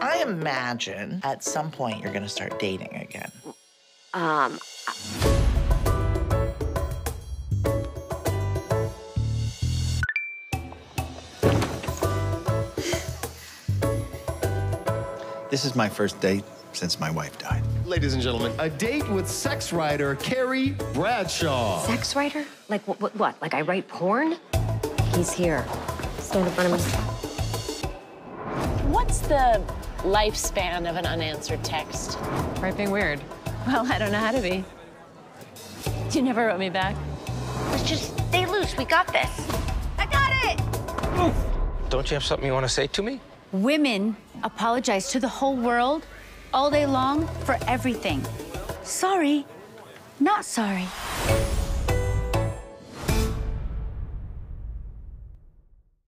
I imagine at some point you're gonna start dating again. Um, This is my first date since my wife died. Ladies and gentlemen, a date with sex writer Carrie Bradshaw. sex writer? Like what, what? What? Like I write porn? He's here. Stand in front of me. What's the lifespan of an unanswered text? Right being weird. Well, I don't know how to be. You never wrote me back. Let's just stay loose. We got this. I got it. Don't you have something you want to say to me? Women apologize to the whole world all day long for everything. Sorry, not sorry.